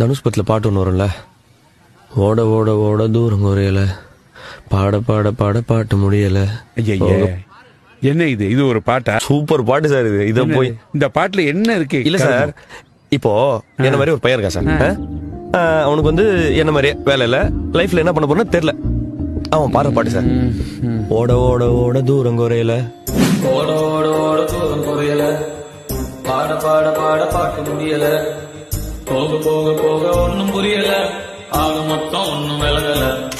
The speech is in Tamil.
தனுஷ் பத்துல பாட்டு ஒன்று வரும்ல? ஓட ஓட ஓட தூரம் குறையல. பாட பாட பாட பாட்டு முடியல. என்ன இது? இது ஒரு பாட்டா? சூப்பர் பாட்டு சார் இது. இத போய் இந்த பாட்டுல என்ன இருக்கு? இல்ல சார். இப்போ என்ன மாதிரி ஒரு பையன் இருக்கா சார். அவனுக்கு வந்து என்ன மாதிரி வேலை இல்ல? லைஃப்ல என்ன பண்ண போறேன்னு தெரியல. அவன் பாடுற பாட்டு சார். ஓட ஓட ஓட தூரம் குறையல. ஓட ஓட ஓட தூரம் குறையல. பாட பாட பாட பாட்டு முடியல. போக போக போக ஒன்னும் புரியல. ஆக மொத்தம் ஒன்னும் விலகல.